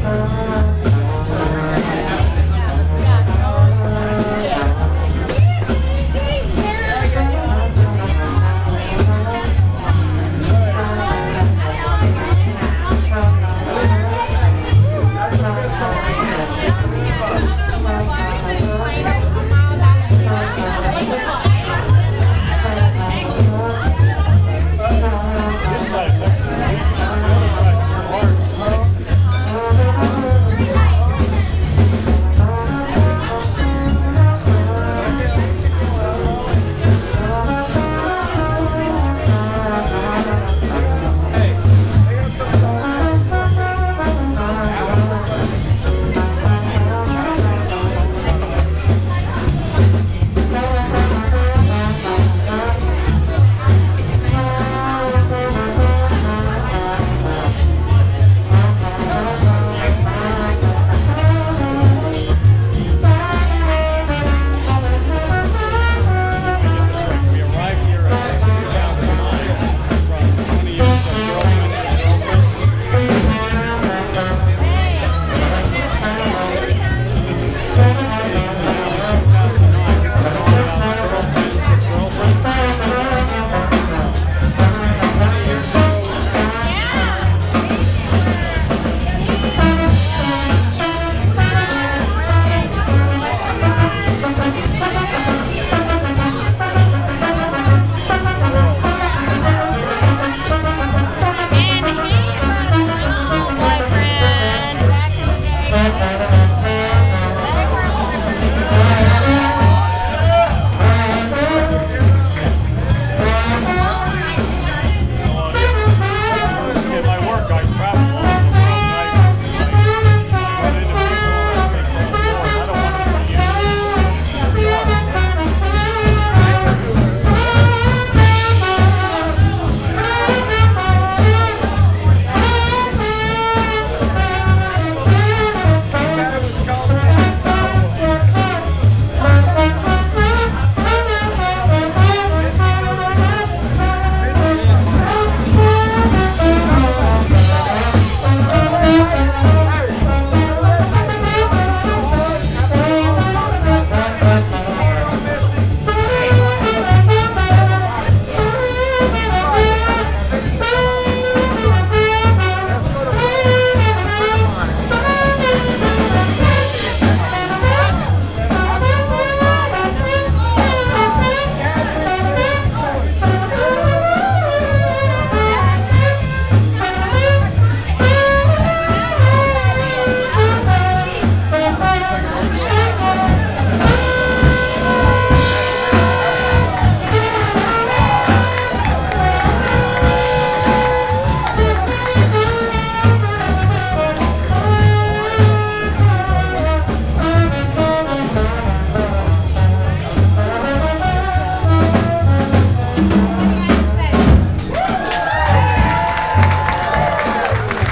Uh-huh.